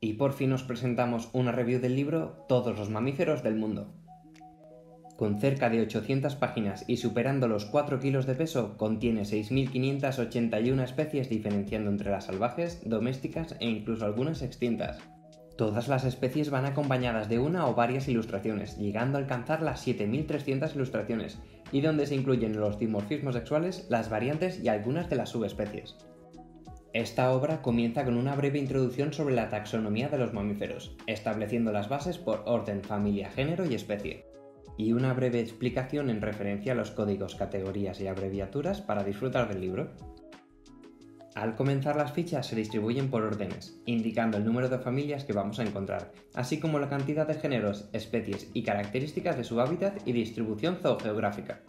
Y por fin os presentamos una review del libro Todos los mamíferos del mundo. Con cerca de 800 páginas y superando los 4 kilos de peso, contiene 6.581 especies diferenciando entre las salvajes, domésticas e incluso algunas extintas. Todas las especies van acompañadas de una o varias ilustraciones, llegando a alcanzar las 7.300 ilustraciones, y donde se incluyen los dimorfismos sexuales, las variantes y algunas de las subespecies. Esta obra comienza con una breve introducción sobre la taxonomía de los mamíferos, estableciendo las bases por orden, familia, género y especie, y una breve explicación en referencia a los códigos, categorías y abreviaturas para disfrutar del libro. Al comenzar las fichas se distribuyen por órdenes, indicando el número de familias que vamos a encontrar, así como la cantidad de géneros, especies y características de su hábitat y distribución zoogeográfica.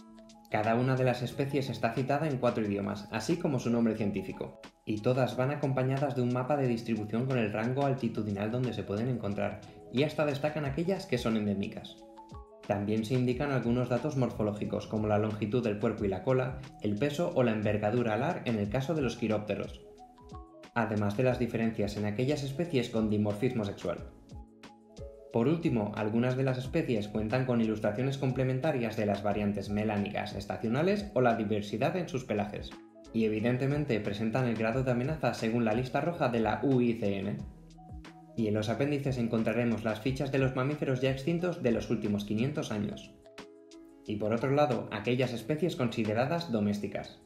Cada una de las especies está citada en cuatro idiomas, así como su nombre científico, y todas van acompañadas de un mapa de distribución con el rango altitudinal donde se pueden encontrar, y hasta destacan aquellas que son endémicas. También se indican algunos datos morfológicos como la longitud del cuerpo y la cola, el peso o la envergadura alar en el caso de los quirópteros, además de las diferencias en aquellas especies con dimorfismo sexual. Por último, algunas de las especies cuentan con ilustraciones complementarias de las variantes melánicas estacionales o la diversidad en sus pelajes, y evidentemente presentan el grado de amenaza según la lista roja de la UICN y en los apéndices encontraremos las fichas de los mamíferos ya extintos de los últimos 500 años. Y por otro lado, aquellas especies consideradas domésticas.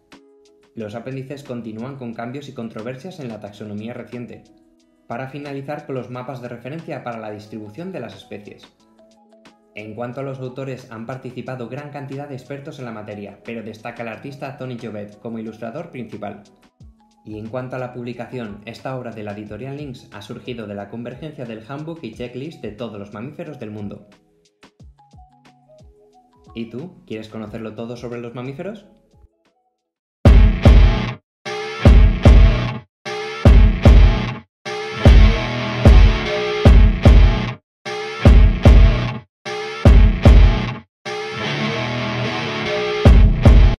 Los apéndices continúan con cambios y controversias en la taxonomía reciente, para finalizar con los mapas de referencia para la distribución de las especies. En cuanto a los autores, han participado gran cantidad de expertos en la materia, pero destaca el artista Tony Jovet como ilustrador principal, y en cuanto a la publicación, esta obra de la editorial Lynx ha surgido de la convergencia del handbook y checklist de todos los mamíferos del mundo. ¿Y tú? ¿Quieres conocerlo todo sobre los mamíferos?